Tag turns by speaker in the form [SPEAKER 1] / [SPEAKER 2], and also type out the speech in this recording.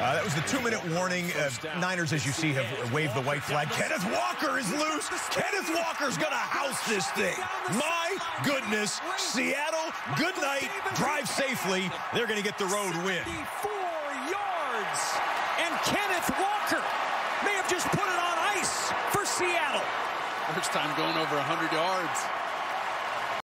[SPEAKER 1] Uh, that was the two-minute warning. Uh, Niners, as you see, have waved the white flag. Kenneth Walker is loose. Kenneth Walker's going to house this thing. My goodness. Seattle, good night. Drive safely. They're going to get the road win.
[SPEAKER 2] yards. And Kenneth Walker may have just put it on ice for Seattle.
[SPEAKER 3] First time going over 100 yards.